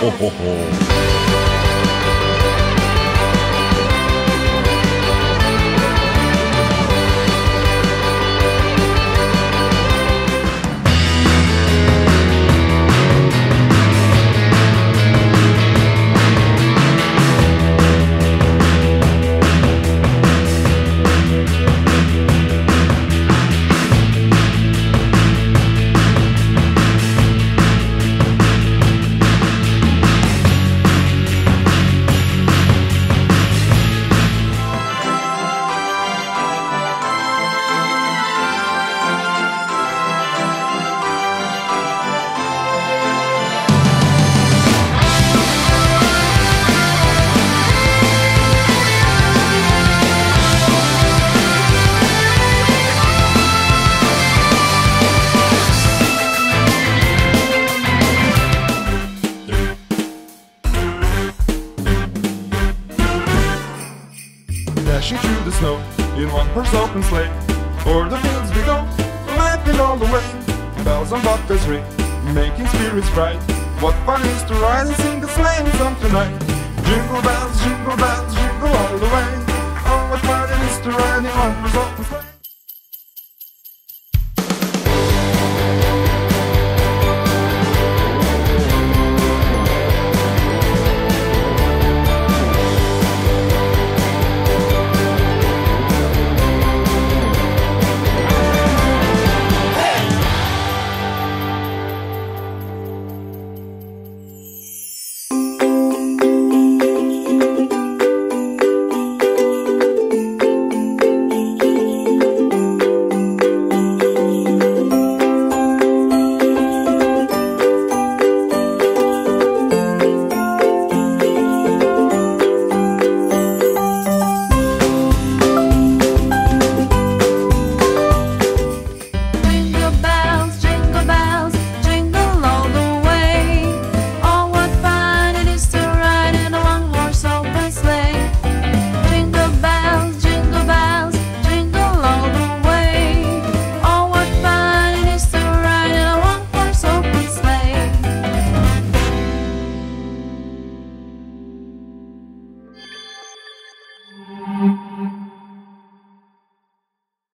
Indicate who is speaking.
Speaker 1: 吼吼吼！
Speaker 2: through the snow in one horse open sleigh. O'er the fields we go, laughing all the way. Bells on buckles ring, making spirits bright. What fun is to ride and sing a sleighing song tonight! Jingle bells, jingle bells, jingle all the way. Oh, what fun it is to ride in one